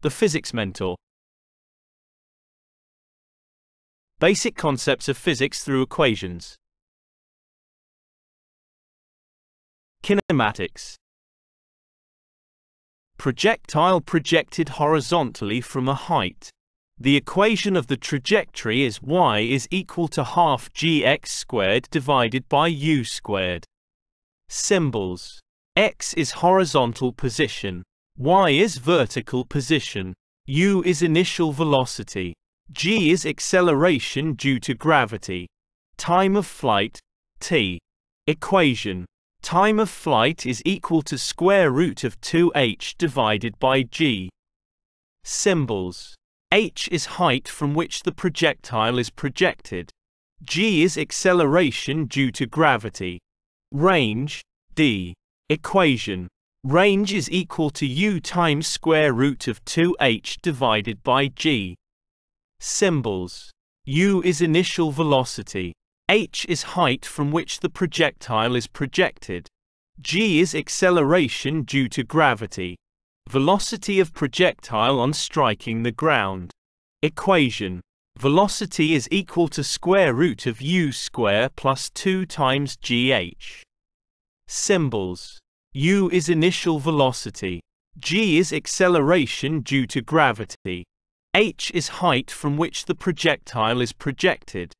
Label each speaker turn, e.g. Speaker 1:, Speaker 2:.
Speaker 1: the physics mentor. Basic concepts of physics through equations. Kinematics. Projectile projected horizontally from a height. The equation of the trajectory is y is equal to half gx squared divided by u squared. Symbols. x is horizontal position. Y is vertical position. u is initial velocity. g is acceleration due to gravity. Time of flight, t. Equation. Time of flight is equal to square root of 2h divided by g. Symbols. h is height from which the projectile is projected. g is acceleration due to gravity. Range, d. Equation. Range is equal to u times square root of 2h divided by g. Symbols. u is initial velocity. h is height from which the projectile is projected. g is acceleration due to gravity. Velocity of projectile on striking the ground. Equation. Velocity is equal to square root of u square plus 2 times gh. Symbols. U is initial velocity. g is acceleration due to gravity. h is height from which the projectile is projected.